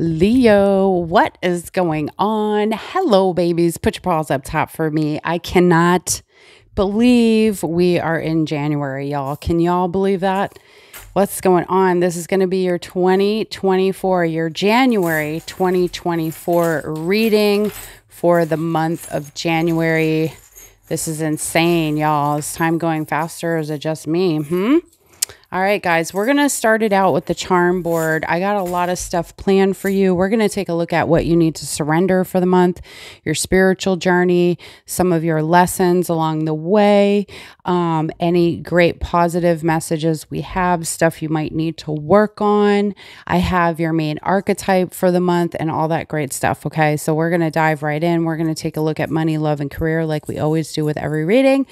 Leo, what is going on? Hello, babies. Put your paws up top for me. I cannot believe we are in January, y'all. Can y'all believe that? What's going on? This is going to be your 2024, your January 2024 reading for the month of January. This is insane, y'all. Is time going faster? Is it just me? Hmm? All right, guys, we're going to start it out with the charm board. I got a lot of stuff planned for you. We're going to take a look at what you need to surrender for the month, your spiritual journey, some of your lessons along the way, um, any great positive messages we have, stuff you might need to work on. I have your main archetype for the month and all that great stuff. Okay, so we're going to dive right in. We're going to take a look at money, love, and career like we always do with every reading.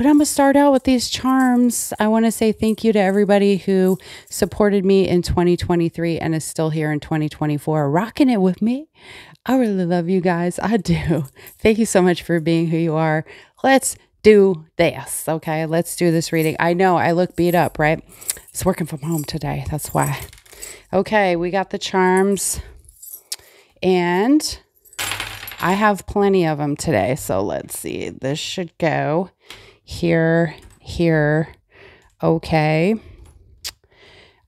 But I'm going to start out with these charms. I want to say thank you to everybody who supported me in 2023 and is still here in 2024, rocking it with me. I really love you guys. I do. Thank you so much for being who you are. Let's do this. Okay, let's do this reading. I know I look beat up, right? It's working from home today. That's why. Okay, we got the charms. And I have plenty of them today. So let's see. This should go here, here. Okay.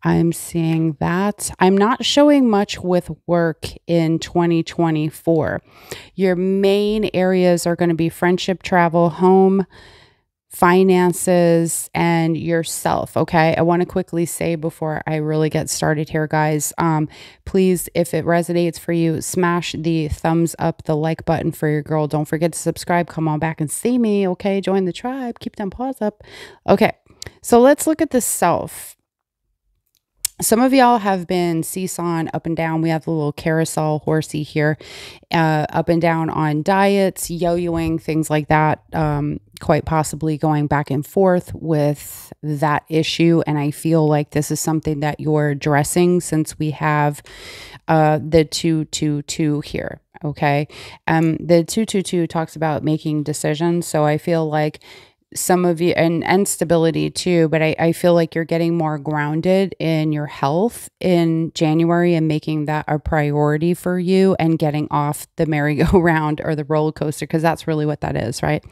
I'm seeing that. I'm not showing much with work in 2024. Your main areas are going to be friendship, travel, home, finances, and yourself. Okay. I want to quickly say before I really get started here, guys, um, please, if it resonates for you, smash the thumbs up, the like button for your girl. Don't forget to subscribe. Come on back and see me. Okay. Join the tribe. Keep them paws up. Okay. So let's look at the self some of y'all have been seesawing up and down. We have the little carousel horsey here, uh, up and down on diets, yo yoing, things like that. Um, quite possibly going back and forth with that issue. And I feel like this is something that you're addressing since we have uh, the 222 here. Okay. Um, the 222 talks about making decisions. So I feel like some of you and and stability too but I, I feel like you're getting more grounded in your health in january and making that a priority for you and getting off the merry-go-round or the roller coaster because that's really what that is right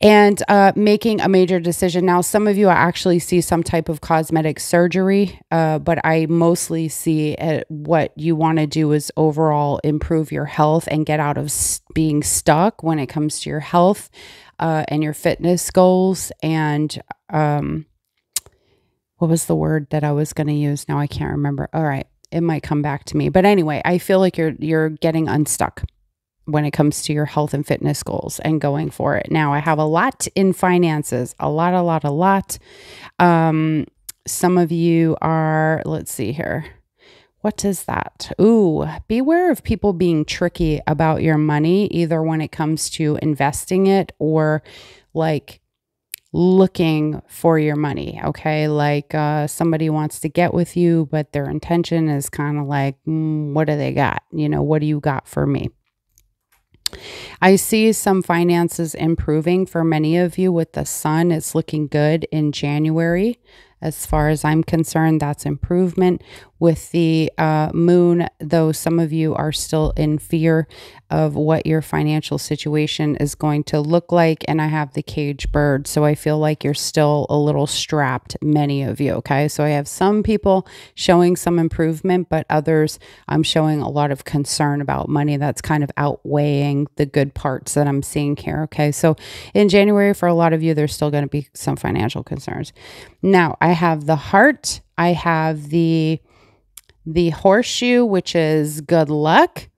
and uh, making a major decision. Now, some of you actually see some type of cosmetic surgery, uh, but I mostly see what you want to do is overall improve your health and get out of being stuck when it comes to your health uh, and your fitness goals. And um, what was the word that I was going to use? Now I can't remember. All right, it might come back to me. But anyway, I feel like you're you're getting unstuck when it comes to your health and fitness goals and going for it. Now, I have a lot in finances, a lot, a lot, a lot. Um, some of you are, let's see here. What is that? Ooh, beware of people being tricky about your money, either when it comes to investing it or like looking for your money. Okay. Like uh, somebody wants to get with you, but their intention is kind of like, mm, what do they got? You know, what do you got for me? I see some finances improving for many of you with the sun. It's looking good in January. As far as I'm concerned, that's improvement. With the uh, moon, though, some of you are still in fear of what your financial situation is going to look like. And I have the cage bird. So I feel like you're still a little strapped, many of you. Okay. So I have some people showing some improvement, but others I'm showing a lot of concern about money that's kind of outweighing the good parts that I'm seeing here. Okay. So in January, for a lot of you, there's still going to be some financial concerns. Now, I have the heart, I have the the horseshoe, which is good luck,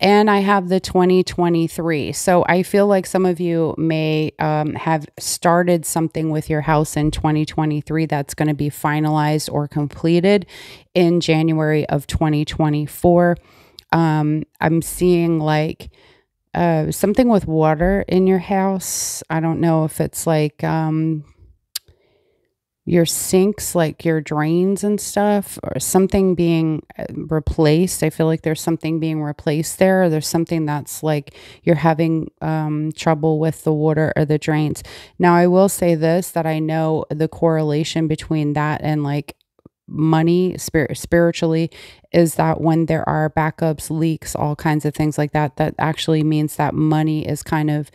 and I have the 2023. So I feel like some of you may um, have started something with your house in 2023 that's going to be finalized or completed in January of 2024. Um, I'm seeing like uh, something with water in your house. I don't know if it's like um, your sinks, like your drains and stuff, or something being uh, replaced. I feel like there's something being replaced there. or there's something that's like you're having um, trouble with the water or the drains. Now, I will say this that I know the correlation between that and like money spirit spiritually is that when there are backups leaks all kinds of things like that that actually means that money is kind of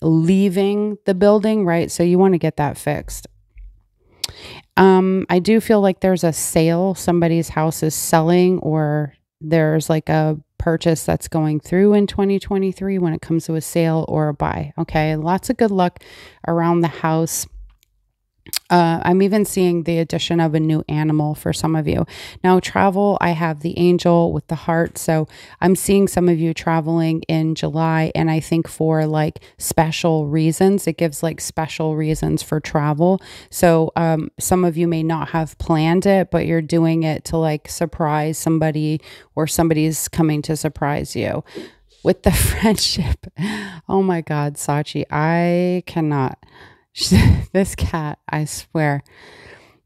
leaving the building right so you want to get that fixed um i do feel like there's a sale. Somebody's house is selling or there's like a purchase that's going through in 2023 when it comes to a sale or a buy okay? Lots of good luck around the house uh, I'm even seeing the addition of a new animal for some of you. Now, travel, I have the angel with the heart. So I'm seeing some of you traveling in July. And I think for like special reasons, it gives like special reasons for travel. So um, some of you may not have planned it, but you're doing it to like surprise somebody or somebody's coming to surprise you with the friendship. Oh my God, Sachi, I cannot. this cat, I swear.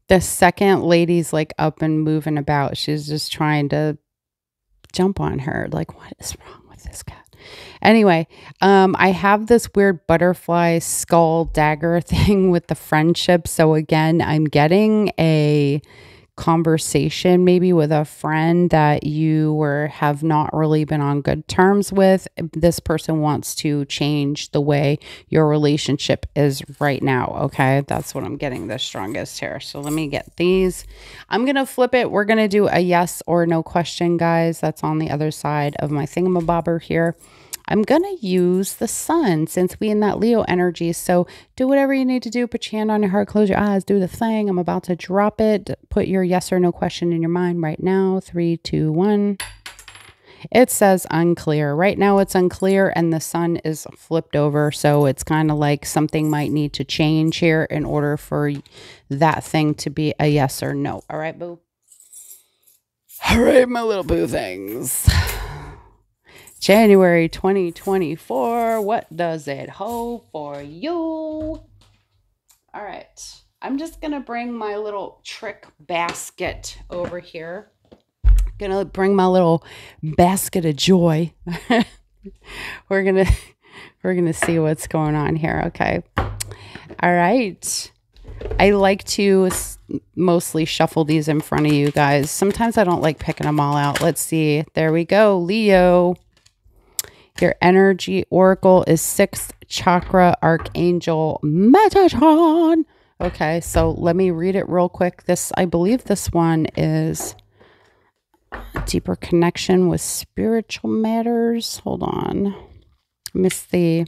The second lady's like up and moving about, she's just trying to jump on her. Like, what is wrong with this cat? Anyway, um, I have this weird butterfly skull dagger thing with the friendship. So again, I'm getting a conversation maybe with a friend that you were have not really been on good terms with this person wants to change the way your relationship is right now okay? That's what i'm getting the strongest here. So let me get these. I'm gonna flip it. We're gonna do a yes or no question guys. That's on the other side of my thingamabobber here I'm going to use the sun since we in that Leo energy. So do whatever you need to do. Put your hand on your heart, close your eyes, do the thing. I'm about to drop it. Put your yes or no question in your mind right now. Three, two, one. It says unclear. Right now it's unclear and the sun is flipped over. So it's kind of like something might need to change here in order for that thing to be a yes or no. All right, boo? All right, my little boo things. January 2024. What does it hold for you? All right. I'm just going to bring my little trick basket over here. Going to bring my little basket of joy. we're going to we're going to see what's going on here, okay? All right. I like to mostly shuffle these in front of you guys. Sometimes I don't like picking them all out. Let's see. There we go. Leo. Your energy oracle is sixth chakra archangel Metatron. Okay, so let me read it real quick. This, I believe this one is deeper connection with spiritual matters. Hold on. Miss the.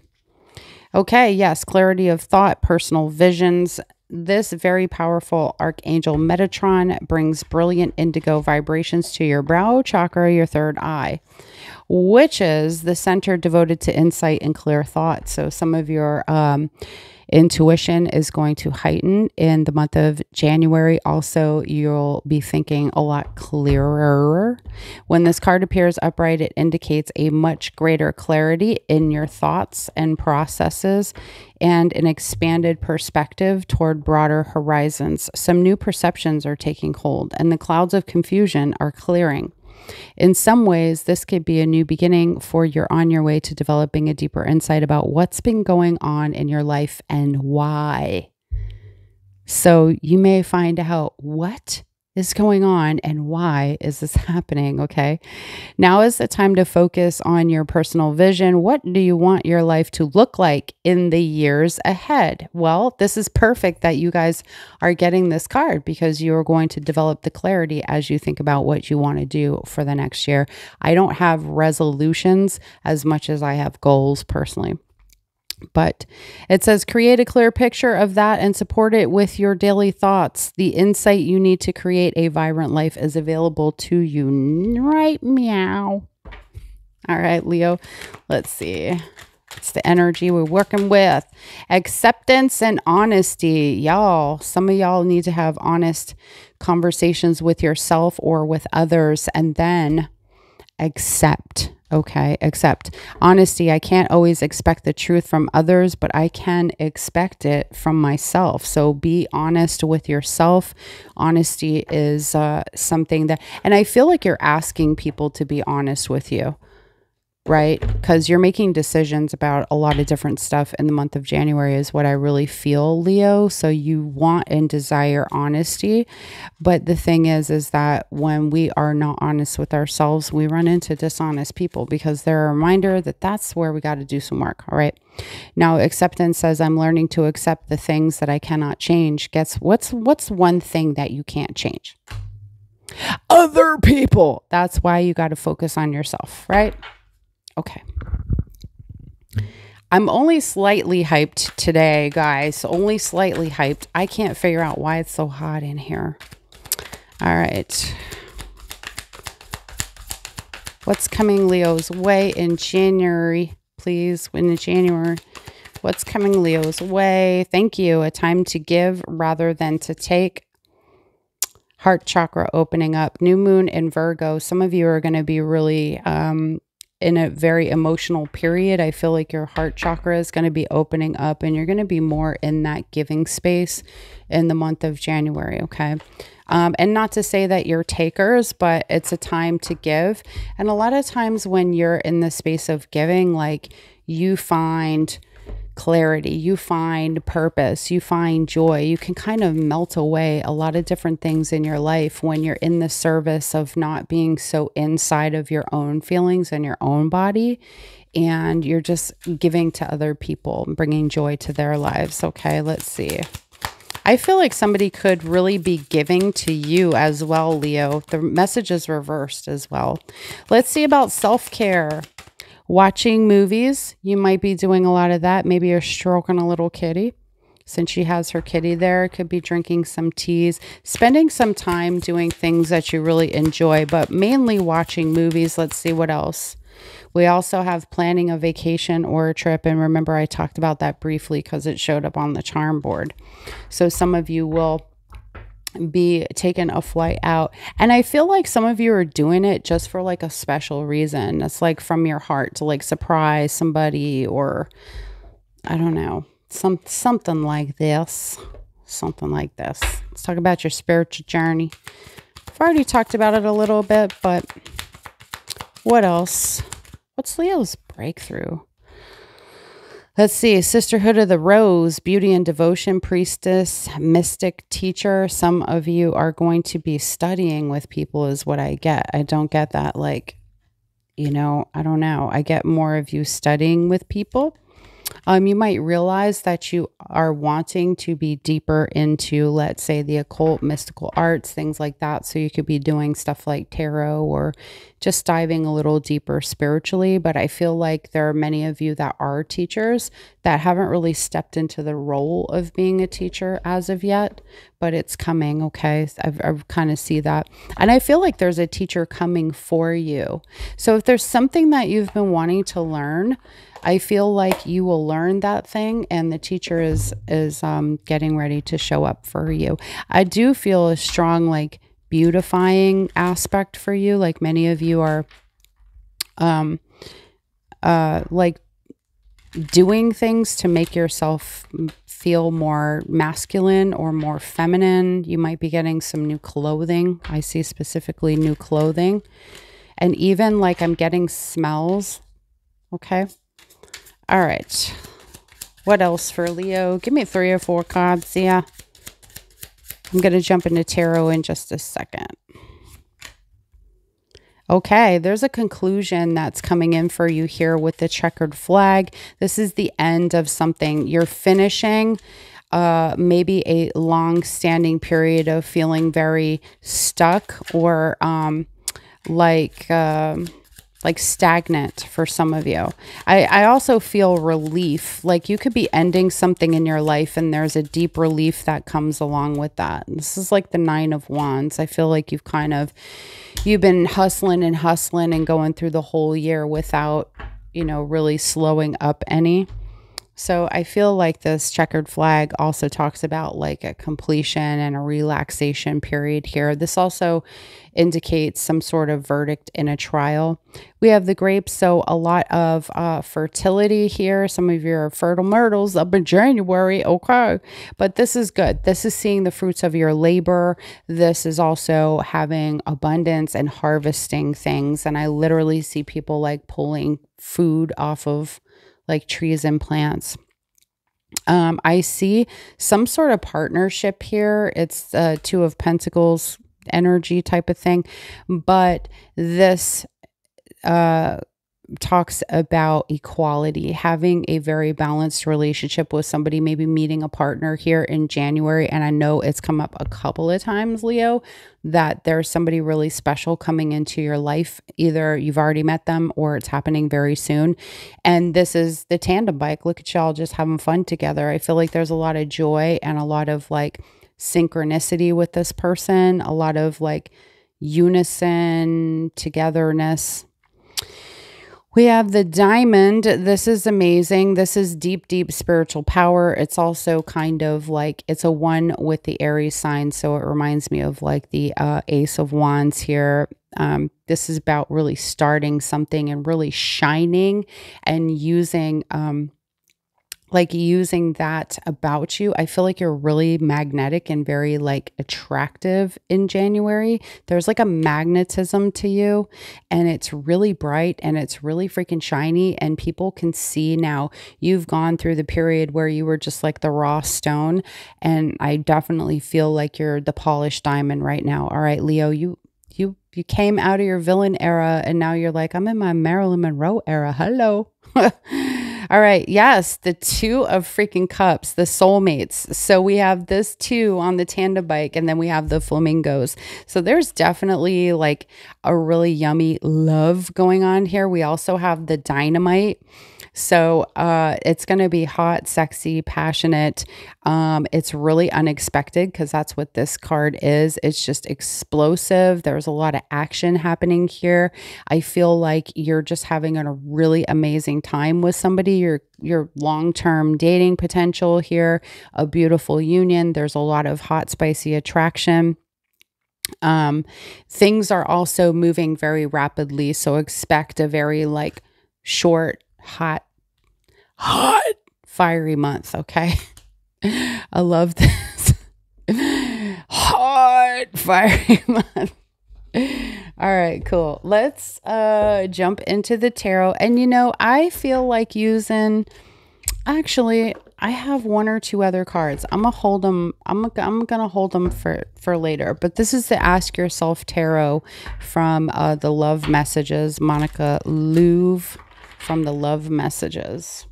Okay, yes, clarity of thought, personal visions. This very powerful archangel Metatron brings brilliant indigo vibrations to your brow chakra, your third eye which is the center devoted to insight and clear thought. So some of your um, intuition is going to heighten in the month of January. Also, you'll be thinking a lot clearer. When this card appears upright, it indicates a much greater clarity in your thoughts and processes and an expanded perspective toward broader horizons. Some new perceptions are taking hold, and the clouds of confusion are clearing. In some ways, this could be a new beginning for you're on your way to developing a deeper insight about what's been going on in your life and why. So you may find out what is going on and why is this happening? Okay. Now is the time to focus on your personal vision. What do you want your life to look like in the years ahead? Well, this is perfect that you guys are getting this card because you're going to develop the clarity as you think about what you want to do for the next year. I don't have resolutions as much as I have goals personally. But it says create a clear picture of that and support it with your daily thoughts. The insight you need to create a vibrant life is available to you right meow. All right, Leo, let's see. It's the energy we're working with. Acceptance and honesty. Y'all, some of y'all need to have honest conversations with yourself or with others and then accept okay, accept. Honesty, I can't always expect the truth from others, but I can expect it from myself. So be honest with yourself. Honesty is uh, something that, and I feel like you're asking people to be honest with you. Right? Because you're making decisions about a lot of different stuff in the month of January, is what I really feel, Leo. So you want and desire honesty. But the thing is, is that when we are not honest with ourselves, we run into dishonest people because they're a reminder that that's where we got to do some work. All right. Now, acceptance says I'm learning to accept the things that I cannot change. Guess what's what's one thing that you can't change? Other people. That's why you got to focus on yourself, right? Okay. I'm only slightly hyped today, guys. Only slightly hyped. I can't figure out why it's so hot in here. All right. What's coming Leo's way in January? Please, in January. What's coming Leo's way? Thank you. A time to give rather than to take. Heart chakra opening up. New moon in Virgo. Some of you are going to be really um, in a very emotional period. I feel like your heart chakra is going to be opening up and you're going to be more in that giving space in the month of January. Okay. Um, and not to say that you're takers, but it's a time to give. And a lot of times when you're in the space of giving, like you find clarity, you find purpose, you find joy. You can kind of melt away a lot of different things in your life when you're in the service of not being so inside of your own feelings and your own body. And you're just giving to other people, bringing joy to their lives. Okay, let's see. I feel like somebody could really be giving to you as well, Leo. The message is reversed as well. Let's see about self care. Watching movies, you might be doing a lot of that. Maybe you're stroking a little kitty. Since she has her kitty there, could be drinking some teas, spending some time doing things that you really enjoy, but mainly watching movies. Let's see what else. We also have planning a vacation or a trip. And remember, I talked about that briefly because it showed up on the charm board. So some of you will be taking a flight out. And I feel like some of you are doing it just for like a special reason. It's like from your heart to like surprise somebody or I don't know, some something like this. Something like this. Let's talk about your spiritual journey. I've already talked about it a little bit, but what else? What's Leo's breakthrough? Let's see, Sisterhood of the Rose, Beauty and Devotion Priestess, Mystic Teacher. Some of you are going to be studying with people, is what I get. I don't get that, like, you know, I don't know. I get more of you studying with people um, you might realize that you are wanting to be deeper into, let's say, the occult, mystical arts, things like that. So you could be doing stuff like tarot or just diving a little deeper spiritually. But I feel like there are many of you that are teachers that haven't really stepped into the role of being a teacher as of yet, but it's coming. Okay. I've, I kind of see that. And I feel like there's a teacher coming for you. So if there's something that you've been wanting to learn, I feel like you will learn that thing and the teacher is is um, getting ready to show up for you. I do feel a strong like beautifying aspect for you like many of you are um uh like doing things to make yourself feel more masculine or more feminine. You might be getting some new clothing. I see specifically new clothing. And even like I'm getting smells. Okay. All right. What else for Leo? Give me three or four cards. Yeah. I'm going to jump into tarot in just a second. Okay, there's a conclusion that's coming in for you here with the checkered flag. This is the end of something. You're finishing uh, maybe a long standing period of feeling very stuck or um, like. Um, like stagnant for some of you. I, I also feel relief. Like you could be ending something in your life and there's a deep relief that comes along with that. And this is like the nine of wands. I feel like you've kind of you've been hustling and hustling and going through the whole year without, you know, really slowing up any. So I feel like this checkered flag also talks about like a completion and a relaxation period here. This also indicates some sort of verdict in a trial. We have the grapes, so a lot of uh, fertility here. Some of your fertile myrtles up in January, okay. But this is good. This is seeing the fruits of your labor. This is also having abundance and harvesting things. And I literally see people like pulling food off of like trees and plants. Um, I see some sort of partnership here. It's uh, Two of Pentacles energy type of thing. But this uh, talks about equality, having a very balanced relationship with somebody, maybe meeting a partner here in January. And I know it's come up a couple of times, Leo, that there's somebody really special coming into your life. Either you've already met them or it's happening very soon. And this is the tandem bike. Look at y'all just having fun together. I feel like there's a lot of joy and a lot of like synchronicity with this person, a lot of like unison, togetherness we have the diamond. This is amazing. This is deep, deep spiritual power. It's also kind of like it's a one with the Aries sign. So it reminds me of like the uh, Ace of Wands here. Um, this is about really starting something and really shining and using um, like using that about you. I feel like you're really magnetic and very like attractive in January. There's like a magnetism to you and it's really bright and it's really freaking shiny and people can see now you've gone through the period where you were just like the raw stone and I definitely feel like you're the polished diamond right now. All right, Leo, you you you came out of your villain era and now you're like I'm in my Marilyn Monroe era. Hello. All right. Yes, the two of freaking cups, the soulmates. So we have this two on the tandem bike, and then we have the flamingos. So there's definitely like a really yummy love going on here. We also have the dynamite. So uh, it's going to be hot, sexy, passionate. Um, it's really unexpected because that's what this card is. It's just explosive. There's a lot of action happening here. I feel like you're just having a really amazing time with somebody. Your your long-term dating potential here, a beautiful union. There's a lot of hot, spicy attraction. Um, things are also moving very rapidly, so expect a very like short hot, hot, fiery month. Okay. I love this. hot, fiery month. All right, cool. Let's uh jump into the tarot. And you know, I feel like using actually I have one or two other cards. I'm gonna hold them. I'm I'm gonna hold them for for later. But this is the Ask Yourself Tarot from uh, the Love Messages, Monica Louv from the love messages.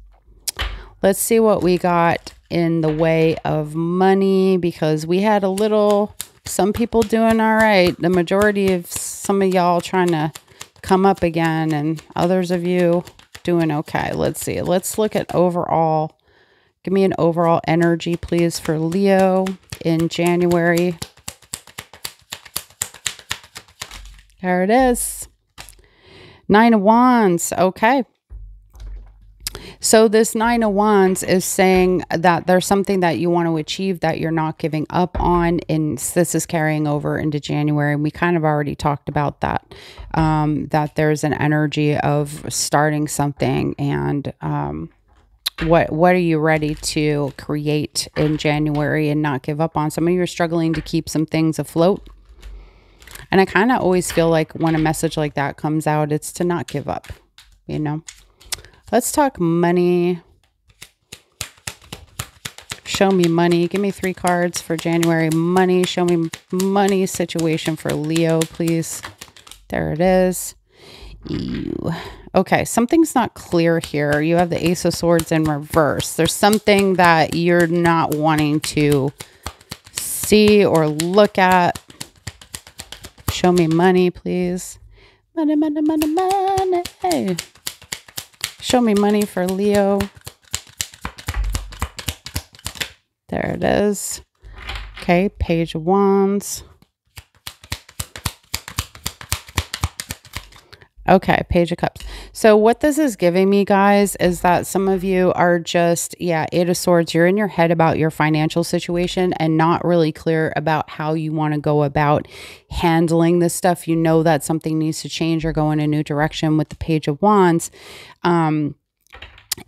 Let's see what we got in the way of money because we had a little, some people doing all right. The majority of some of y'all trying to come up again and others of you doing okay. Let's see. Let's look at overall. Give me an overall energy, please, for Leo in January. There it is. Nine of Wands. Okay. So this nine of wands is saying that there's something that you want to achieve that you're not giving up on. And this is carrying over into January. And we kind of already talked about that, um, that there's an energy of starting something and, um, what what are you ready to create in January and not give up on? Some of you are struggling to keep some things afloat. And I kind of always feel like when a message like that comes out, it's to not give up, you know? Let's talk money. Show me money. Give me three cards for January. Money. Show me money situation for Leo, please. There it is. Ew. Okay, something's not clear here. You have the Ace of Swords in reverse. There's something that you're not wanting to see or look at. Show me money, please. Money, money, money, money. Show me money for Leo. There it is. Okay, page of wands. Okay, Page of Cups. So, what this is giving me, guys, is that some of you are just, yeah, Eight of Swords. You're in your head about your financial situation and not really clear about how you want to go about handling this stuff. You know that something needs to change or go in a new direction with the Page of Wands. Um,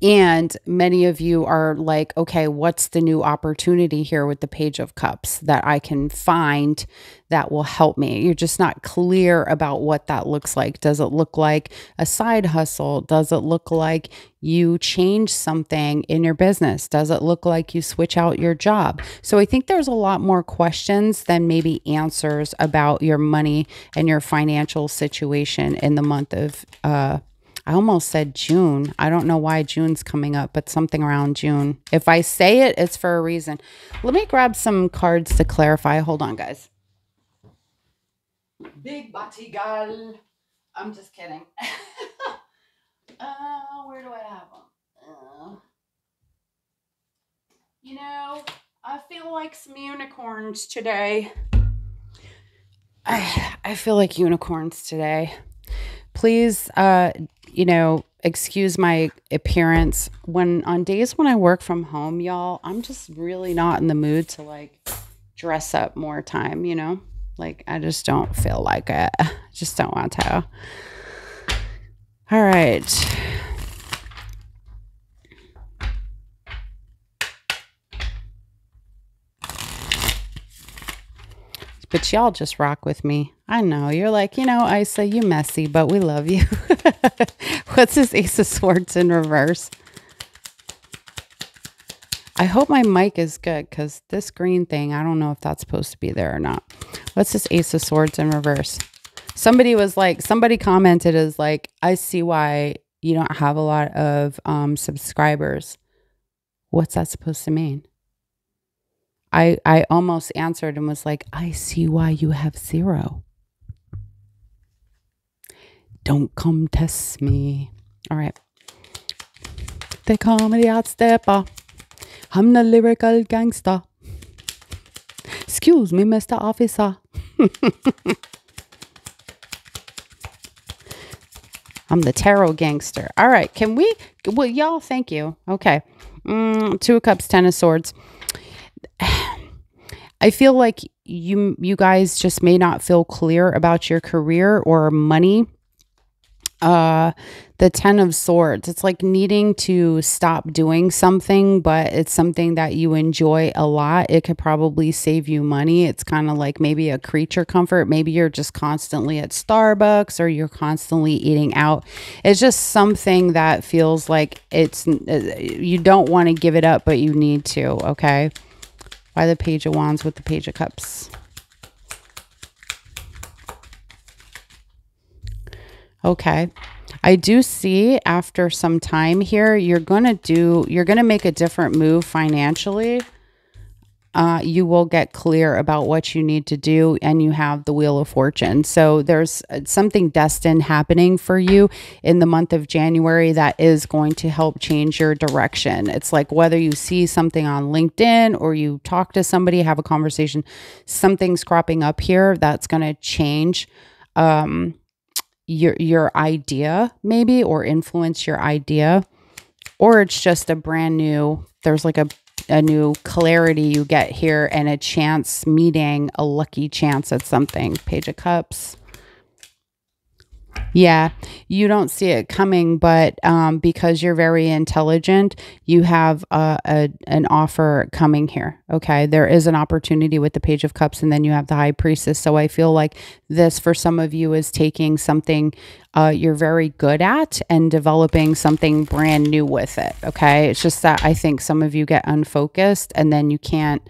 and many of you are like, okay, what's the new opportunity here with the Page of Cups that I can find that will help me? You're just not clear about what that looks like. Does it look like a side hustle? Does it look like you change something in your business? Does it look like you switch out your job? So I think there's a lot more questions than maybe answers about your money and your financial situation in the month of uh, I almost said June. I don't know why June's coming up, but something around June. If I say it, it's for a reason. Let me grab some cards to clarify. Hold on, guys. Big body gal. I'm just kidding. uh, where do I have them? Uh, you know, I feel like some unicorns today. I I feel like unicorns today. Please uh you know, excuse my appearance. When on days when I work from home, y'all, I'm just really not in the mood to like dress up more time, you know? Like I just don't feel like it. just don't want to. All right. But y'all just rock with me. I know. You're like, you know, Issa, you messy, but we love you. What's this Ace of Swords in reverse? I hope my mic is good because this green thing, I don't know if that's supposed to be there or not. What's this Ace of Swords in reverse? Somebody was like, somebody commented is like, I see why you don't have a lot of um, subscribers. What's that supposed to mean? I, I almost answered and was like, I see why you have zero. Don't come test me. All right. They call me the outstepper. I'm the lyrical gangster. Excuse me, Mr. Officer. I'm the tarot gangster. All right. Can we? Well, y'all, thank you. Okay. Mm, two of Cups, Ten of Swords. I feel like you you guys just may not feel clear about your career or money. Uh the 10 of swords it's like needing to stop doing something but it's something that you enjoy a lot. It could probably save you money. It's kind of like maybe a creature comfort. Maybe you're just constantly at starbucks or you're constantly eating out. It's just something that feels like it's uh, you don't want to give it up but you need to okay by the page of wands with the page of cups Okay. I do see after some time here, you're going to do, you're going to make a different move financially. Uh, you will get clear about what you need to do and you have the wheel of fortune. So there's uh, something destined happening for you in the month of january that is going to help change your direction. It's like whether you see something on linkedin or you talk to somebody have a conversation something's cropping up here that's going to change um, your your idea maybe or influence your idea. Or it's just a brand new there's like a a new clarity you get here and a chance meeting a lucky chance at something. Page of cups yeah, you don't see it coming, but um, because you're very intelligent, you have a, a, an offer coming here. Okay, there is an opportunity with the Page of Cups, and then you have the High Priestess. So I feel like this for some of you is taking something uh, you're very good at and developing something brand new with it. Okay, it's just that I think some of you get unfocused, and then you can't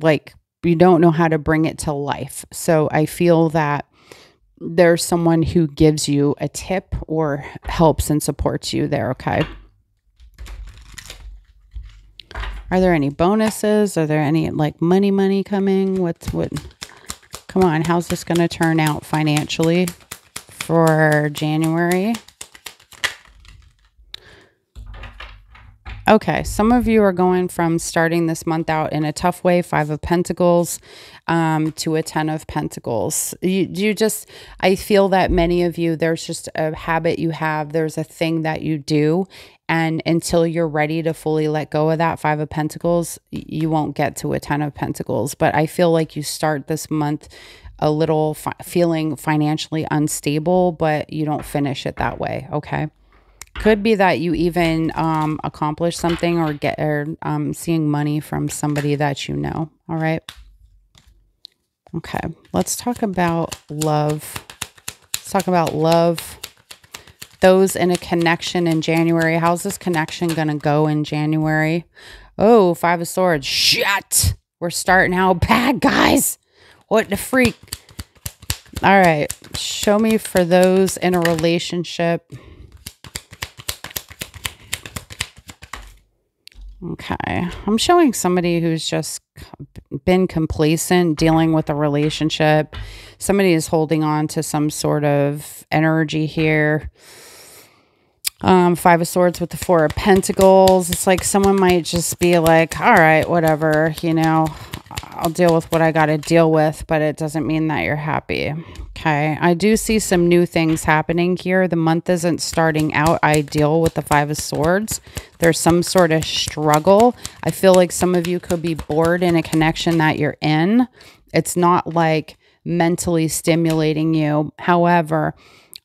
like you don't know how to bring it to life. So I feel that there's someone who gives you a tip or helps and supports you there, okay? Are there any bonuses? Are there any like money money coming? What's what Come on, how's this going to turn out financially for January? Okay, some of you are going from starting this month out in a tough way, Five of Pentacles, um, to a Ten of Pentacles. You, you just, I feel that many of you, there's just a habit you have, there's a thing that you do. And until you're ready to fully let go of that Five of Pentacles, you won't get to a Ten of Pentacles. But I feel like you start this month a little fi feeling financially unstable, but you don't finish it that way. Okay. Could be that you even um, accomplish something or get or um, seeing money from somebody that you know. All right. Okay. Let's talk about love. Let's talk about love. Those in a connection in January. How's this connection going to go in January? Oh, Five of Swords. Shit. We're starting out bad, guys. What the freak? All right. Show me for those in a relationship. Okay. I'm showing somebody who's just been complacent dealing with a relationship. Somebody is holding on to some sort of energy here. Um, Five of Swords with the Four of Pentacles. It's like someone might just be like, all right, whatever, you know, I'll deal with what I got to deal with, but it doesn't mean that you're happy. Okay. I do see some new things happening here. The month isn't starting out ideal with the Five of Swords. There's some sort of struggle. I feel like some of you could be bored in a connection that you're in. It's not like mentally stimulating you. However,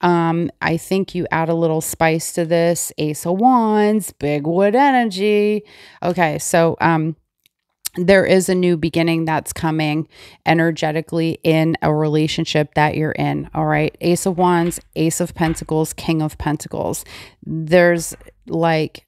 um, I think you add a little spice to this. Ace of Wands, big wood energy. Okay, so um, there is a new beginning that's coming energetically in a relationship that you're in. All right. Ace of Wands, Ace of Pentacles, King of Pentacles. There's like,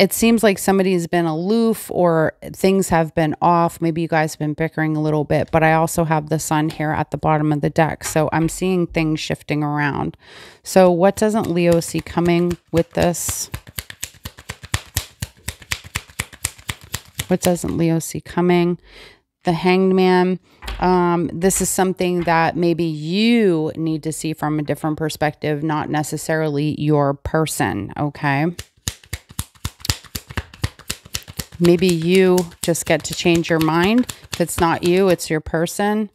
it seems like somebody's been aloof or things have been off. Maybe you guys have been bickering a little bit, but I also have the sun here at the bottom of the deck. So I'm seeing things shifting around. So, what doesn't Leo see coming with this? What doesn't Leo see coming? The Hanged Man. Um, this is something that maybe you need to see from a different perspective, not necessarily your person. Okay. Maybe you just get to change your mind. If it's not you, it's your person.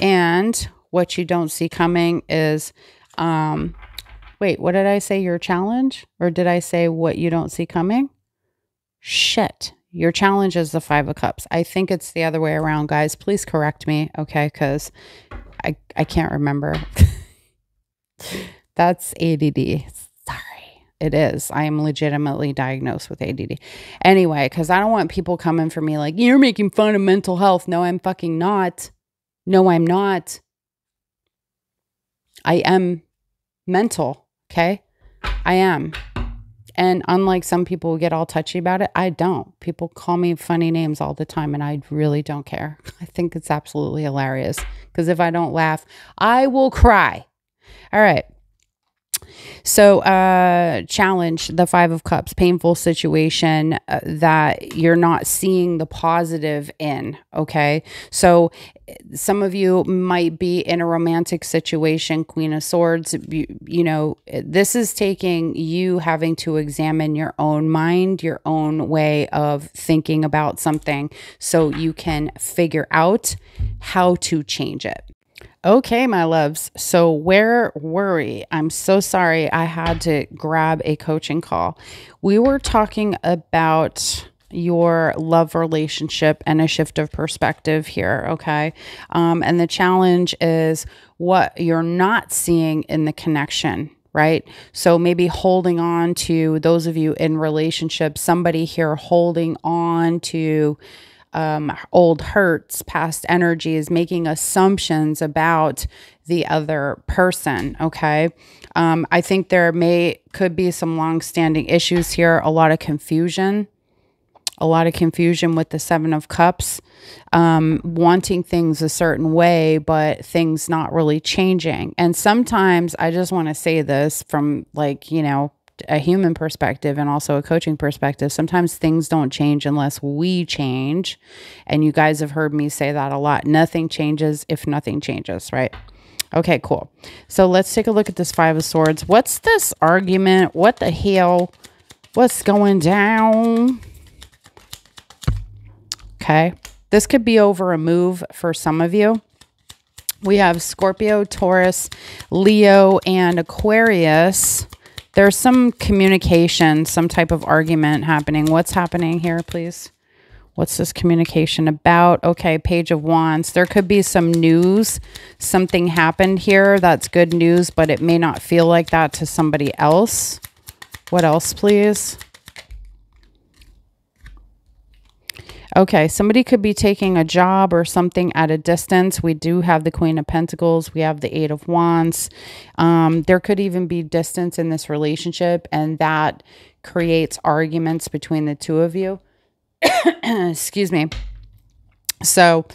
And what you don't see coming is, um, wait, what did I say? Your challenge? Or did I say what you don't see coming? Shit. Your challenge is the Five of Cups. I think it's the other way around, guys. Please correct me, okay? Because I, I can't remember. That's ADD. It is. I am legitimately diagnosed with ADD. Anyway, because I don't want people coming for me like, you're making fun of mental health. No, I'm fucking not. No, I'm not. I am mental, okay? I am. And unlike some people who get all touchy about it, I don't. People call me funny names all the time and I really don't care. I think it's absolutely hilarious because if I don't laugh, I will cry. All right. So, uh, challenge the Five of Cups, painful situation uh, that you're not seeing the positive in. Okay. So, some of you might be in a romantic situation, Queen of Swords. You, you know, this is taking you having to examine your own mind, your own way of thinking about something so you can figure out how to change it. Okay, my loves. So, where were we? I'm so sorry I had to grab a coaching call. We were talking about your love relationship and a shift of perspective here. Okay. Um, and the challenge is what you're not seeing in the connection right? So maybe holding on to those of you in relationships, somebody here holding on to um, old hurts, past energies, making assumptions about the other person. Okay. Um, I think there may could be some long-standing issues here, a lot of confusion, a lot of confusion with the Seven of Cups, um, wanting things a certain way, but things not really changing. And sometimes I just want to say this from like, you know, a human perspective and also a coaching perspective, sometimes things don't change unless we change. And you guys have heard me say that a lot. Nothing changes if nothing changes, right? Okay, cool. So let's take a look at this Five of Swords. What's this argument? What the hell? What's going down? Okay. This could be over a move for some of you. We have Scorpio, Taurus, Leo, and Aquarius. There's some communication, some type of argument happening. What's happening here, please? What's this communication about? Okay, Page of Wands. There could be some news. Something happened here that's good news, but it may not feel like that to somebody else. What else, please? Okay, somebody could be taking a job or something at a distance. We do have the Queen of Pentacles. We have the Eight of Wands. Um, there could even be distance in this relationship, and that creates arguments between the two of you. Excuse me. So,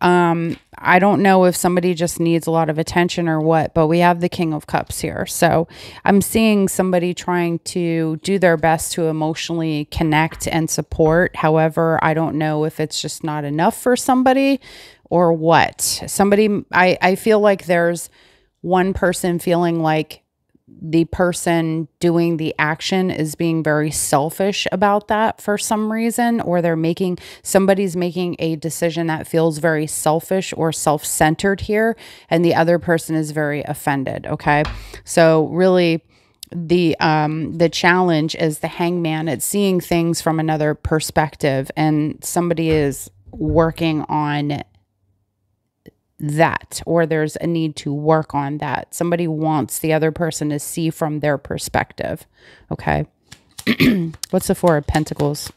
um, I don't know if somebody just needs a lot of attention or what, but we have the King of Cups here. So, I'm seeing somebody trying to do their best to emotionally connect and support. However, I don't know if it's just not enough for somebody or what. Somebody, I, I feel like there's one person feeling like the person doing the action is being very selfish about that for some reason, or they're making somebody's making a decision that feels very selfish or self centered here, and the other person is very offended. Okay. So, really, the um the challenge is the hangman it's seeing things from another perspective and somebody is working on that or there's a need to work on that. Somebody wants the other person to see from their perspective. Okay. What's the Four of Pentacles?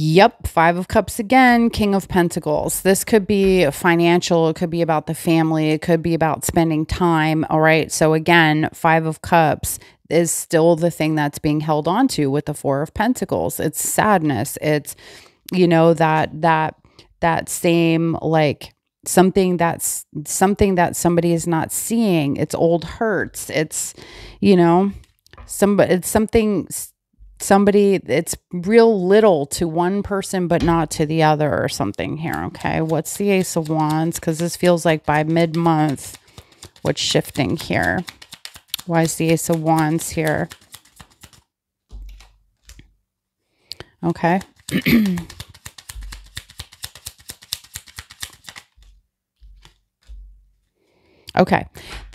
Yep, Five of Cups again, King of Pentacles. This could be financial, it could be about the family, it could be about spending time. All right. So, again, Five of Cups is still the thing that's being held on to with the Four of Pentacles. It's sadness. It's, you know, that, that, that same like, something that's something that somebody is not seeing. It's old hurts. It's you know somebody it's something somebody it's real little to one person but not to the other or something here okay? What's the ace of wands? Because this feels like by mid-month what's shifting here why is the ace of wands here. Okay. Okay,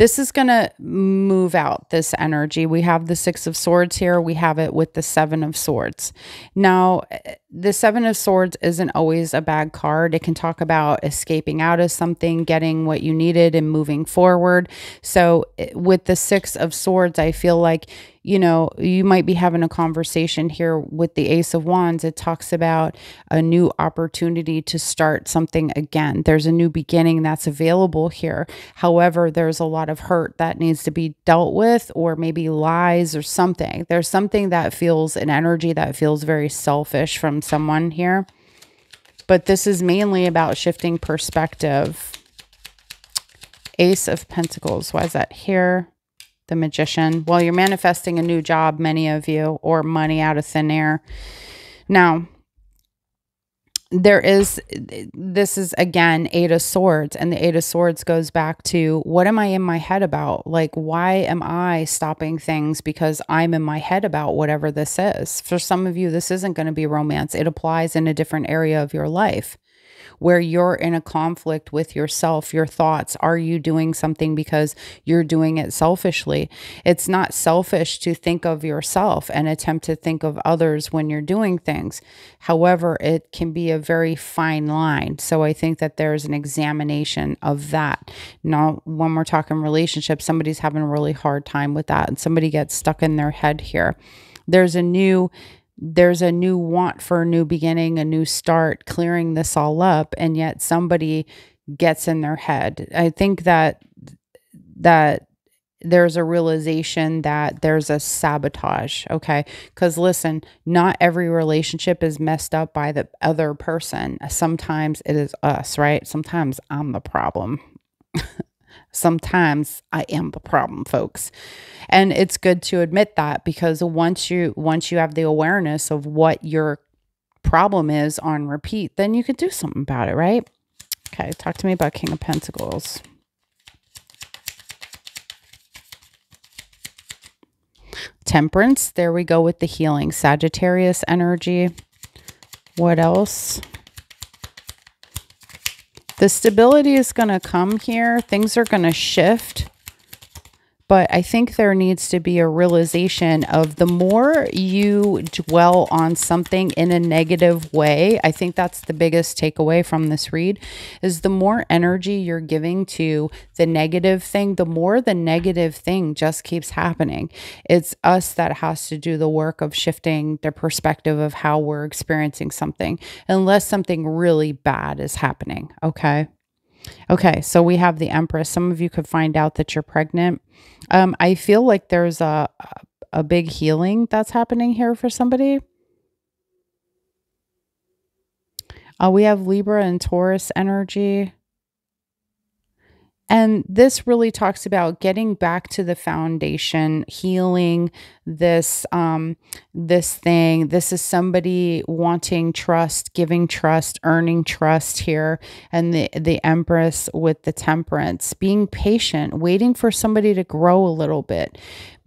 this is going to move out this energy. We have the Six of Swords here. We have it with the Seven of Swords. Now, the Seven of Swords isn't always a bad card. It can talk about escaping out of something, getting what you needed, and moving forward. So, with the Six of Swords, I feel like you know, you might be having a conversation here with the Ace of Wands. It talks about a new opportunity to start something again. There's a new beginning that's available here. However, there's a lot of hurt that needs to be dealt with, or maybe lies or something. There's something that feels an energy that feels very selfish from someone here. But this is mainly about shifting perspective. Ace of Pentacles. Why is that here? the magician. Well, you're manifesting a new job, many of you, or money out of thin air. Now, there is, this is again, Eight of Swords, and the Eight of Swords goes back to what am I in my head about? Like, why am I stopping things because I'm in my head about whatever this is? For some of you, this isn't going to be romance, it applies in a different area of your life where you're in a conflict with yourself, your thoughts. Are you doing something because you're doing it selfishly? It's not selfish to think of yourself and attempt to think of others when you're doing things. However, it can be a very fine line. So I think that there's an examination of that. Now, when we're talking relationships, somebody's having a really hard time with that and somebody gets stuck in their head here. There's a new there's a new want for a new beginning, a new start, clearing this all up, and yet somebody gets in their head. I think that that there's a realization that there's a sabotage, okay? Cuz listen, not every relationship is messed up by the other person. Sometimes it is us, right? Sometimes I'm the problem. sometimes I am the problem, folks. And it's good to admit that because once you once you have the awareness of what your problem is on repeat, then you can do something about it, right? Okay, talk to me about King of Pentacles. Temperance, there we go with the healing. Sagittarius energy. What else? The stability is going to come here. Things are going to shift but I think there needs to be a realization of the more you dwell on something in a negative way, I think that's the biggest takeaway from this read is the more energy you're giving to the negative thing, the more the negative thing just keeps happening. It's us that has to do the work of shifting the perspective of how we're experiencing something, unless something really bad is happening. Okay. Okay, so we have the Empress. Some of you could find out that you're pregnant. Um, I feel like there's a a big healing that's happening here for somebody. Uh, we have Libra and Taurus energy. And this really talks about getting back to the foundation, healing this um this thing. This is somebody wanting trust, giving trust, earning trust here and the the Empress with the Temperance, being patient, waiting for somebody to grow a little bit.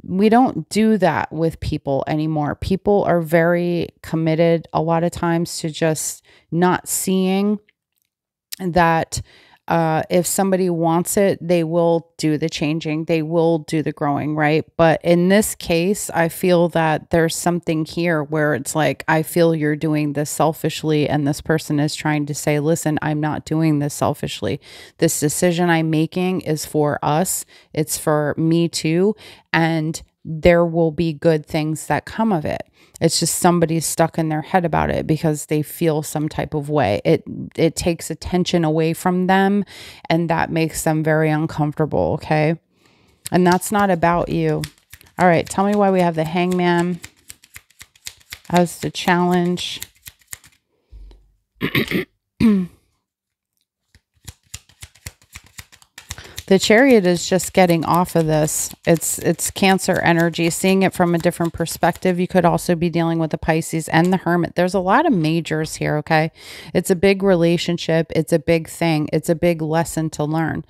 We don't do that with people anymore. People are very committed a lot of times to just not seeing that uh, if somebody wants it, they will do the changing, they will do the growing, right? But in this case, I feel that there's something here where it's like, I feel you're doing this selfishly, and this person is trying to say, listen, I'm not doing this selfishly. This decision I'm making is for us, it's for me too. And there will be good things that come of it. It's just somebody's stuck in their head about it because they feel some type of way. It it takes attention away from them and that makes them very uncomfortable, okay? And that's not about you. All right, tell me why we have the hangman as the challenge. the chariot is just getting off of this. It's it's cancer energy. Seeing it from a different perspective you could also be dealing with the pisces and the hermit. There's a lot of majors here okay? It's a big relationship. It's a big thing. It's a big lesson to learn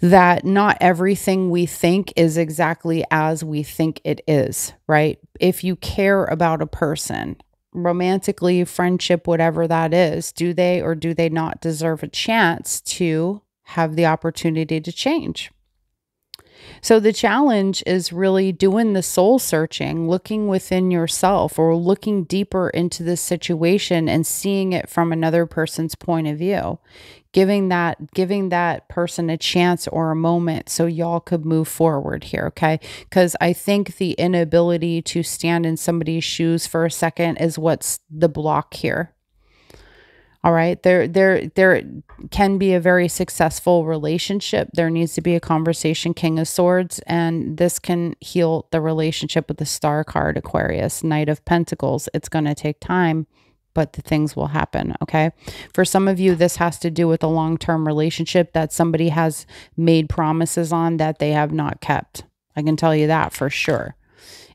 that not everything we think is exactly as we think it is right? If you care about a person romantically friendship whatever that is do they or do they not deserve a chance to have the opportunity to change. So the challenge is really doing the soul searching, looking within yourself or looking deeper into this situation and seeing it from another person's point of view. Giving that giving that person a chance or a moment so y'all could move forward here, okay? Cuz I think the inability to stand in somebody's shoes for a second is what's the block here. All right. There there there can be a very successful relationship. There needs to be a conversation, King of Swords, and this can heal the relationship with the star card, Aquarius, Knight of Pentacles. It's going to take time, but the things will happen. Okay. For some of you, this has to do with a long term relationship that somebody has made promises on that they have not kept. I can tell you that for sure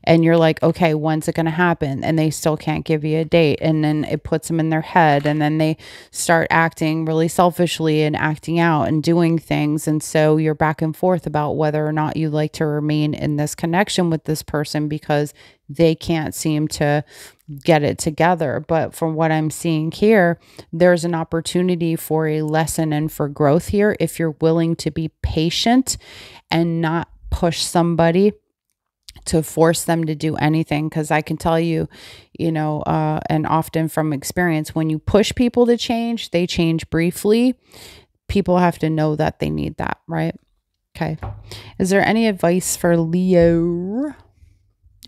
and you're like, okay, when's it going to happen? And they still can't give you a date. And then it puts them in their head. And then they start acting really selfishly and acting out and doing things. And so you're back and forth about whether or not you like to remain in this connection with this person because they can't seem to get it together. But from what I'm seeing here, there's an opportunity for a lesson and for growth here if you're willing to be patient and not push somebody to force them to do anything because I can tell you, you know, uh, and often from experience, when you push people to change, they change briefly. People have to know that they need that, right? Okay. Is there any advice for Leo?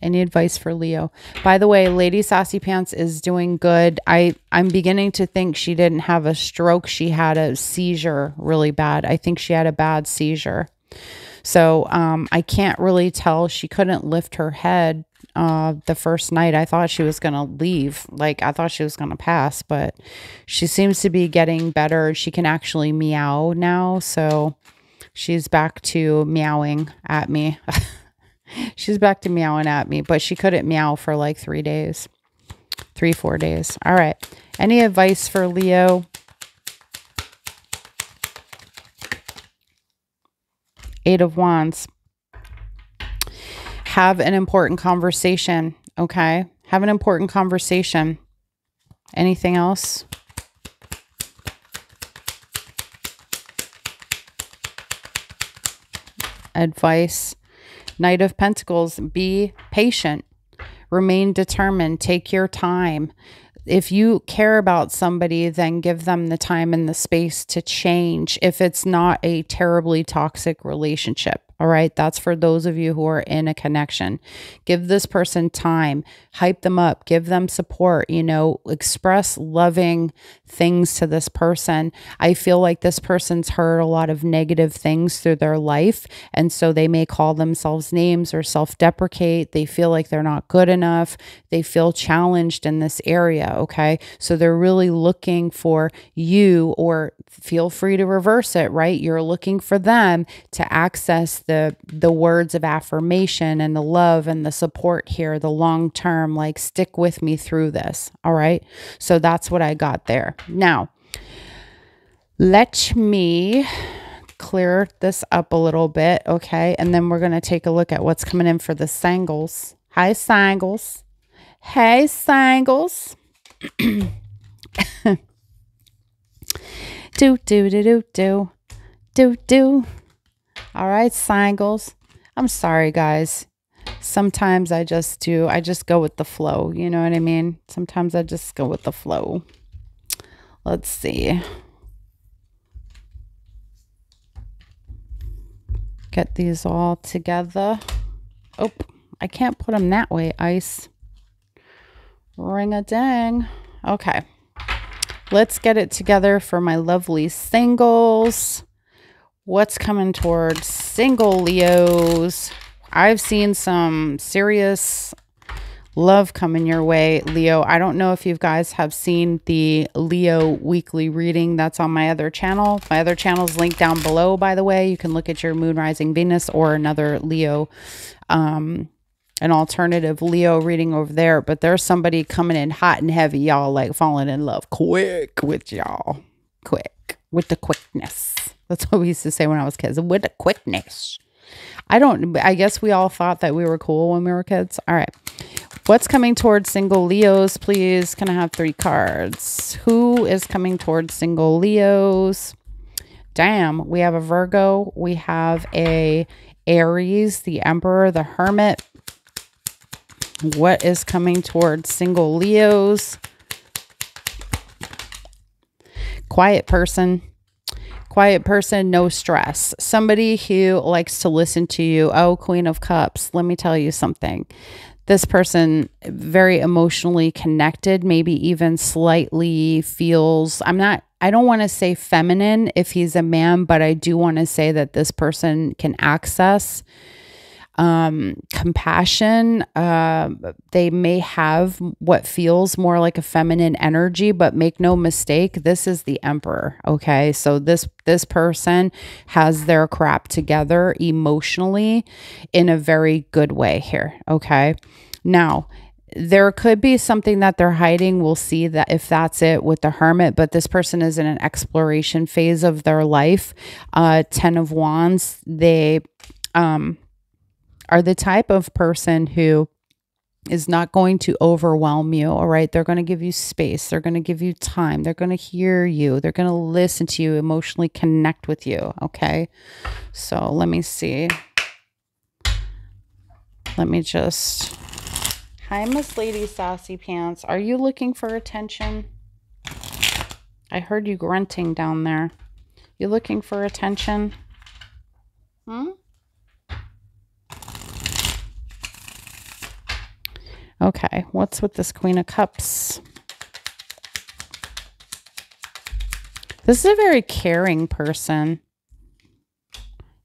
Any advice for Leo? By the way, Lady Sassy Pants is doing good. I I'm beginning to think she didn't have a stroke. She had a seizure really bad. I think she had a bad seizure. So um, I can't really tell. She couldn't lift her head uh, the first night. I thought she was going to leave. Like, I thought she was going to pass, but she seems to be getting better. She can actually meow now. So she's back to meowing at me. she's back to meowing at me, but she couldn't meow for like three days, three, four days. All right. Any advice for Leo? Eight of Wands. have an important conversation. Okay. Have an important conversation. Anything else? Advice. Knight of Pentacles, be patient. Remain determined. Take your time if you care about somebody, then give them the time and the space to change if it's not a terribly toxic relationship. All right. That's for those of you who are in a connection. Give this person time, hype them up, give them support, you know, express loving things to this person. I feel like this person's heard a lot of negative things through their life. And so they may call themselves names or self deprecate. They feel like they're not good enough. They feel challenged in this area. Okay. So they're really looking for you, or feel free to reverse it, right? You're looking for them to access the the words of affirmation and the love and the support here the long term like stick with me through this all right so that's what i got there now let me clear this up a little bit okay and then we're going to take a look at what's coming in for the singles. hi singles. hey singles. do do do do do do do all right, singles. I'm sorry, guys. Sometimes I just do, I just go with the flow. You know what I mean? Sometimes I just go with the flow. Let's see. Get these all together. Oh, I can't put them that way, Ice. Ring a dang. Okay. Let's get it together for my lovely singles what's coming towards single Leos. I've seen some serious love coming your way, Leo. I don't know if you guys have seen the Leo weekly reading that's on my other channel. My other channel is linked down below, by the way. You can look at your moon rising Venus or another Leo, um, an alternative Leo reading over there. But there's somebody coming in hot and heavy, y'all, like falling in love quick with y'all. Quick, with the quickness. That's what we used to say when I was kids. With a quickness. I don't, I guess we all thought that we were cool when we were kids. All right. What's coming towards single Leos, please? Can I have three cards? Who is coming towards single Leos? Damn, we have a Virgo. We have a Aries, the Emperor, the Hermit. What is coming towards single Leos? Quiet person quiet person, no stress. Somebody who likes to listen to you. Oh, Queen of Cups, let me tell you something. This person very emotionally connected, maybe even slightly feels I'm not I don't want to say feminine if he's a man, but I do want to say that this person can access um, compassion. Uh, they may have what feels more like a feminine energy, but make no mistake, this is the emperor. Okay, so this this person has their crap together emotionally in a very good way here. Okay, now there could be something that they're hiding. We'll see that if that's it with the hermit, but this person is in an exploration phase of their life. Uh, Ten of Wands, they um are the type of person who is not going to overwhelm you. All right. They're going to give you space. They're going to give you time. They're going to hear you. They're going to listen to you, emotionally connect with you. Okay. So let me see. Let me just. Hi, Miss Lady Sassy Pants. Are you looking for attention? I heard you grunting down there. You looking for attention? Hmm? Okay, what's with this Queen of Cups? This is a very caring person.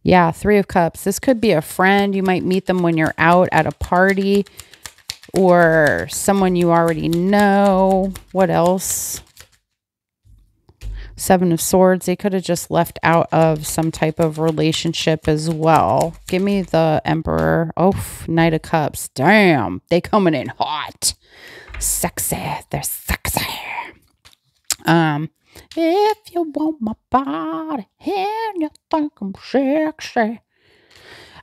Yeah, Three of Cups. This could be a friend. You might meet them when you're out at a party or someone you already know. What else? Seven of Swords. They could have just left out of some type of relationship as well. Give me the Emperor. Oh, Knight of Cups. Damn. They coming in hot. Sexy. They're sexy. Um, if you want my body and you think I'm sexy.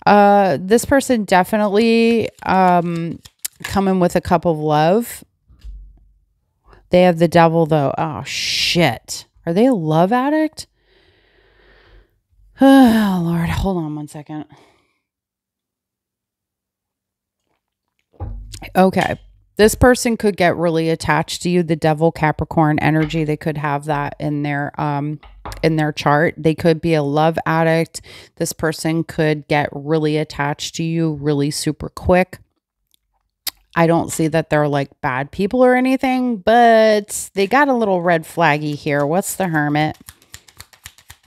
Uh, this person definitely um, coming with a cup of love. They have the devil though. Oh shit. Are they a love addict? Oh Lord, hold on one second. Okay. This person could get really attached to you, the devil Capricorn energy. They could have that in their um in their chart. They could be a love addict. This person could get really attached to you really super quick. I don't see that they're like bad people or anything, but they got a little red flaggy here. What's the hermit?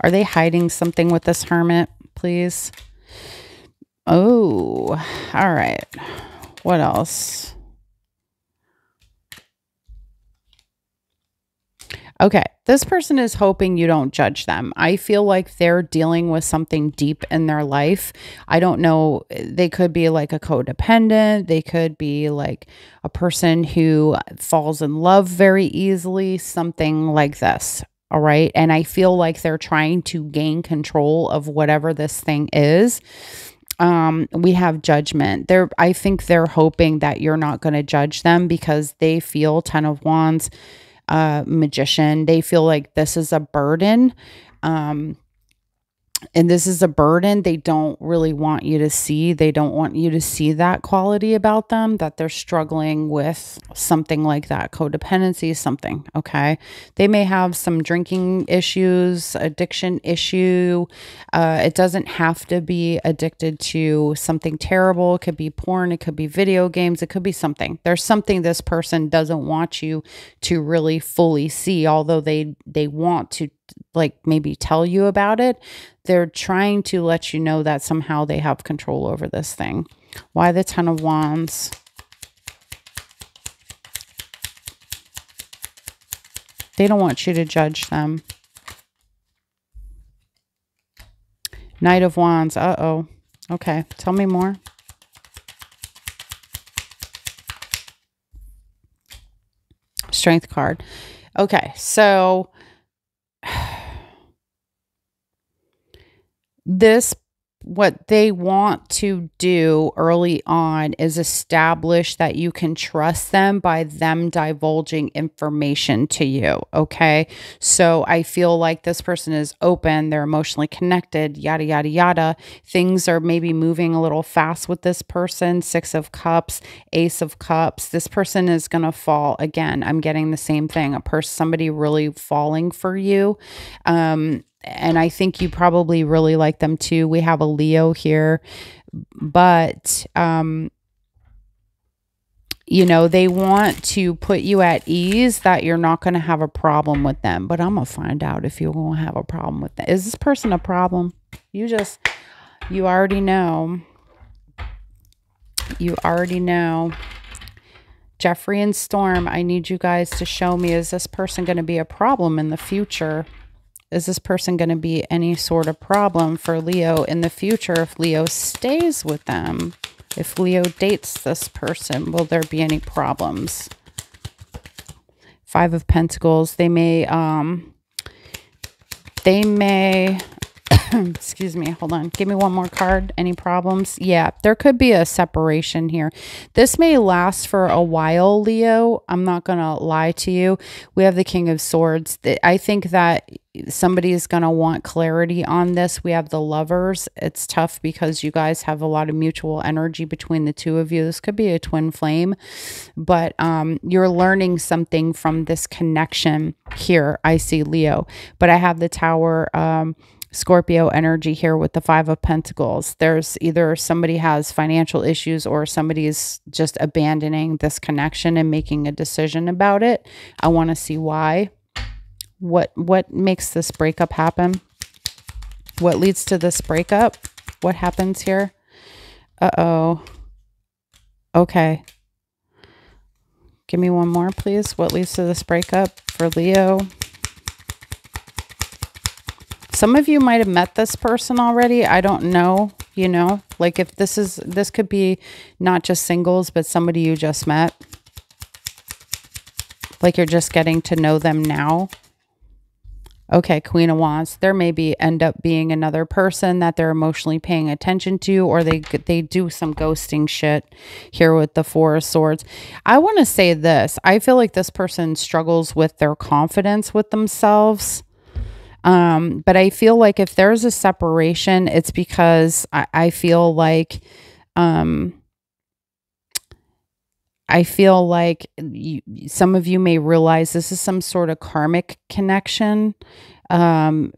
Are they hiding something with this hermit, please? Oh, all right. What else? Okay, this person is hoping you don't judge them. I feel like they're dealing with something deep in their life. I don't know. They could be like a codependent, they could be like a person who falls in love very easily, something like this. All right. And I feel like they're trying to gain control of whatever this thing is um, we have judgment. They're I think they're hoping that you're not going to judge them because they feel 10 of wands uh, magician. They feel like this is a burden. Um, and this is a burden they don't really want you to see. They don't want you to see that quality about them that they're struggling with something like that codependency, something. Okay. They may have some drinking issues, addiction issue. Uh, it doesn't have to be addicted to something terrible. It could be porn, it could be video games, it could be something. There's something this person doesn't want you to really fully see, although they they want to like maybe tell you about it they're trying to let you know that somehow they have control over this thing. Why the Ten of Wands? They don't want you to judge them. Knight of Wands. Uh-oh. Okay. Tell me more. Strength card. Okay. So this what they want to do early on is establish that you can trust them by them divulging information to you. Okay. So I feel like this person is open, they're emotionally connected, yada, yada, yada. Things are maybe moving a little fast with this person. Six of Cups, Ace of Cups. This person is going to fall again. I'm getting the same thing. A person, somebody really falling for you. Um, and I think you probably really like them too. We have a Leo here, but um you know, they want to put you at ease that you're not going to have a problem with them. But I'm going to find out if you're going to have a problem with them. Is this person a problem? You just, you already know. You already know. Jeffrey and Storm, I need you guys to show me, is this person going to be a problem in the future? Is this person going to be any sort of problem for Leo in the future if Leo stays with them? If Leo dates this person, will there be any problems? Five of Pentacles, they may, um, they may, excuse me, hold on. Give me one more card. Any problems? Yeah, there could be a separation here. This may last for a while, Leo. I'm not to lie to you. We have the King of Swords. I think that somebody is going to want clarity on this. We have the lovers. It's tough because you guys have a lot of mutual energy between the two of you. This could be a twin flame, but um, you're learning something from this connection here. I see Leo, but I have the tower. Um, Scorpio energy here with the Five of Pentacles. There's either somebody has financial issues or somebody's just abandoning this connection and making a decision about it. I want to see why what what makes this breakup happen? What leads to this breakup? What happens here? Uh-oh. Okay. Give me one more, please. What leads to this breakup for Leo? Some of you might have met this person already. I don't know, you know, like if this is, this could be not just singles, but somebody you just met. Like you're just getting to know them now. Okay, Queen of Wands. There may be end up being another person that they're emotionally paying attention to, or they they do some ghosting shit here with the Four of Swords. I want to say this. I feel like this person struggles with their confidence with themselves. Um, but I feel like if there's a separation, it's because I, I feel like um I feel like you, some of you may realize this is some sort of karmic connection. Um,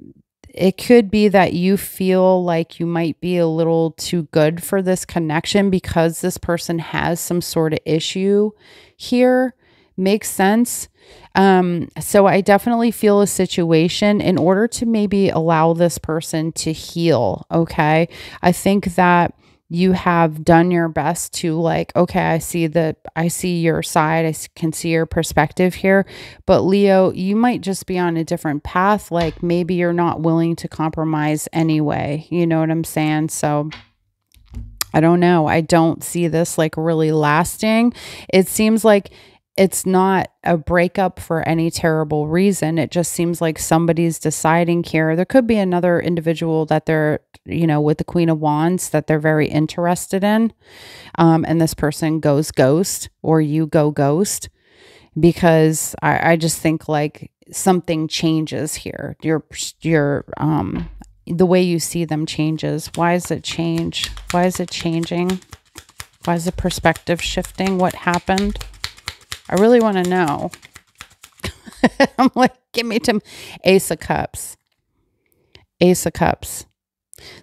it could be that you feel like you might be a little too good for this connection because this person has some sort of issue here. Makes sense. Um, so I definitely feel a situation in order to maybe allow this person to heal. Okay. I think that you have done your best to like okay i see the i see your side i can see your perspective here but leo you might just be on a different path like maybe you're not willing to compromise anyway you know what i'm saying so i don't know i don't see this like really lasting it seems like it's not a breakup for any terrible reason. It just seems like somebody's deciding here. There could be another individual that they're, you know, with the Queen of Wands that they're very interested in. Um, and this person goes ghost or you go ghost because I, I just think like something changes here. Your, your, um, the way you see them changes. Why is it change? Why is it changing? Why is the perspective shifting? What happened? I really want to know. I'm like, give me some Ace of Cups. Ace of Cups.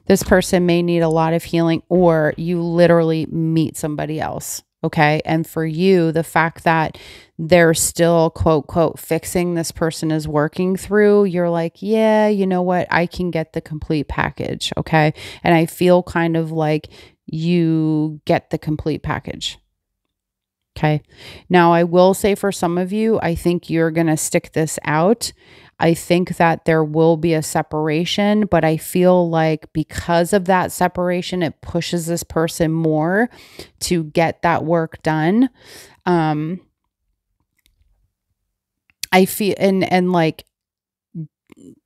This person may need a lot of healing, or you literally meet somebody else. Okay. And for you, the fact that they're still, quote, quote, fixing this person is working through, you're like, yeah, you know what? I can get the complete package. Okay. And I feel kind of like you get the complete package. Okay. Now, I will say for some of you, I think you're going to stick this out. I think that there will be a separation, but I feel like because of that separation, it pushes this person more to get that work done. Um, I feel and and like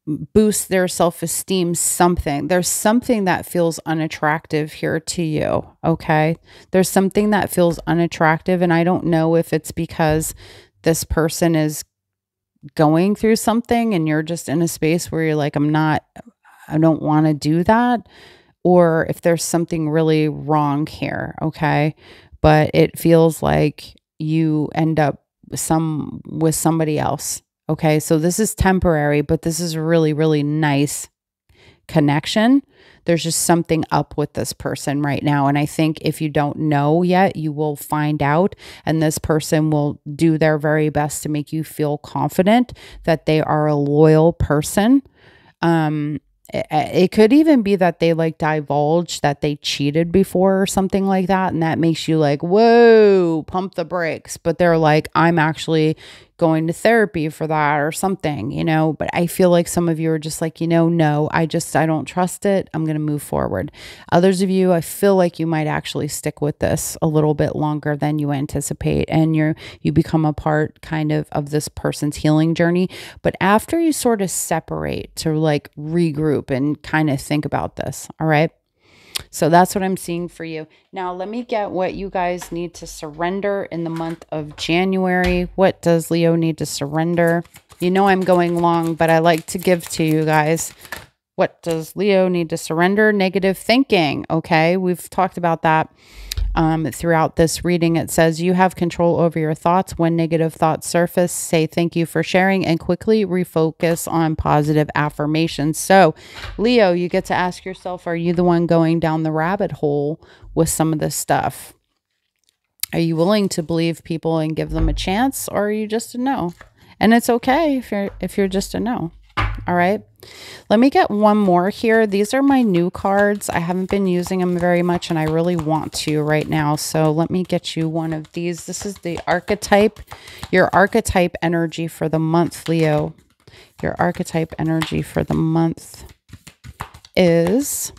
boost their self esteem something. There's something that feels unattractive here to you. Okay. There's something that feels unattractive. And I don't know if it's because this person is going through something and you're just in a space where you're like, I'm not, I don't want to do that. Or if there's something really wrong here. Okay. But it feels like you end up some with somebody else Okay, so this is temporary, but this is a really, really nice connection. There's just something up with this person right now. And I think if you don't know yet, you will find out. And this person will do their very best to make you feel confident that they are a loyal person. Um, it, it could even be that they like divulge that they cheated before or something like that. And that makes you like, whoa, pump the brakes. But they're like, I'm actually going to therapy for that or something, you know. But I feel like some of you are just like, you know, no, I just, I don't trust it. I'm going to move forward. Others of you, I feel like you might actually stick with this a little bit longer than you anticipate. And you're, you become a part kind of of this person's healing journey. But after you sort of separate to like regroup and kind of think about this, all right. So that's what I'm seeing for you. Now, let me get what you guys need to surrender in the month of January. What does Leo need to surrender? You know I'm going long, but I like to give to you guys. What does Leo need to surrender? Negative thinking. Okay, we've talked about that um, throughout this reading. It says you have control over your thoughts. When negative thoughts surface, say thank you for sharing and quickly refocus on positive affirmations. So, Leo, you get to ask yourself are you the one going down the rabbit hole with some of this stuff? Are you willing to believe people and give them a chance or are you just a no? And it's okay if you're if you're just a no. All right. Let me get one more here. These are my new cards. I haven't been using them very much and I really want to right now. So let me get you one of these. This is the archetype, your archetype energy for the month, Leo. Your archetype energy for the month is,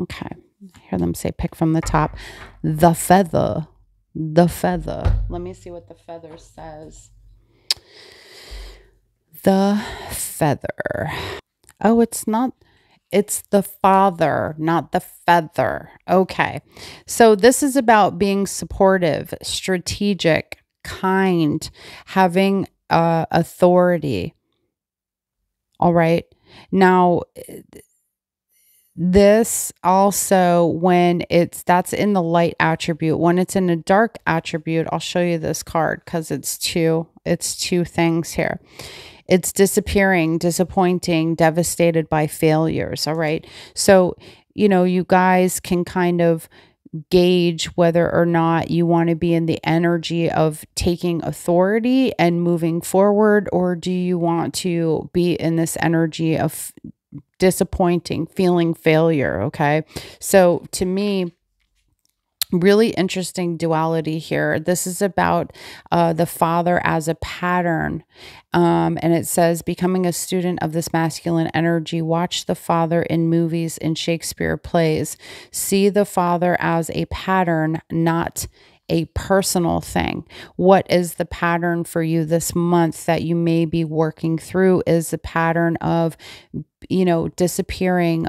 okay, I hear them say pick from the top, the feather, the feather. Let me see what the feather says. The feather. Oh, it's not. It's the father, not the feather. Okay. So this is about being supportive, strategic, kind, having uh, authority. All right. Now, this also when it's that's in the light attribute when it's in a dark attribute i'll show you this card because it's two it's two things here it's disappearing disappointing devastated by failures all right so you know you guys can kind of gauge whether or not you want to be in the energy of taking authority and moving forward or do you want to be in this energy of disappointing, feeling failure. Okay. So to me, really interesting duality here. This is about uh, the father as a pattern. Um, and it says, becoming a student of this masculine energy, watch the father in movies in Shakespeare plays. See the father as a pattern, not a personal thing. What is the pattern for you this month that you may be working through? Is the pattern of, you know, disappearing,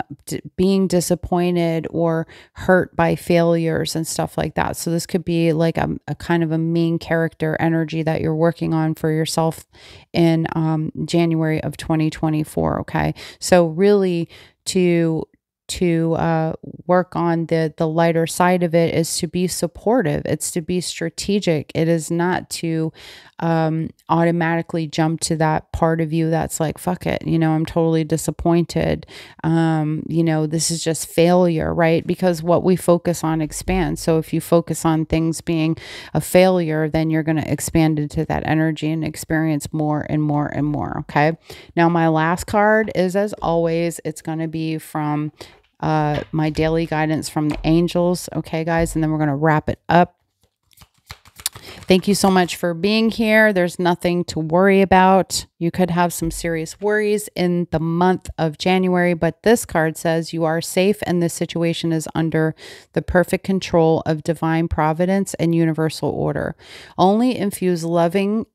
being disappointed or hurt by failures and stuff like that. So, this could be like a, a kind of a main character energy that you're working on for yourself in um, January of 2024. Okay. So, really, to to uh, work on the the lighter side of it is to be supportive. It's to be strategic. It is not to um, automatically jump to that part of you that's like fuck it you know i'm totally disappointed. Um, you know this is just failure right? Because what we focus on expands. So if you focus on things being a failure then you're going to expand into that energy and experience more and more and more okay? Now my last card is as always it's going to be from uh, my daily guidance from the angels. Okay, guys, and then we're going to wrap it up. Thank you so much for being here. There's nothing to worry about. You could have some serious worries in the month of January, but this card says you are safe and this situation is under the perfect control of divine providence and universal order. Only infuse loving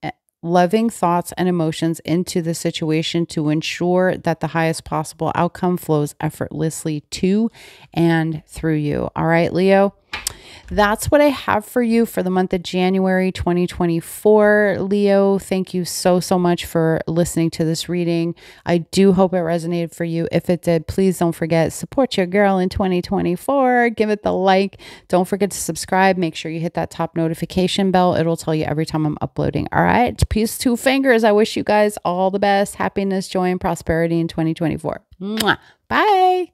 loving thoughts and emotions into the situation to ensure that the highest possible outcome flows effortlessly to and through you. All right, Leo that's what I have for you for the month of January 2024. Leo, thank you so, so much for listening to this reading. I do hope it resonated for you. If it did, please don't forget, support your girl in 2024. Give it the like. Don't forget to subscribe. Make sure you hit that top notification bell. It'll tell you every time I'm uploading. All right. Peace, two fingers. I wish you guys all the best, happiness, joy, and prosperity in 2024. Mwah. Bye.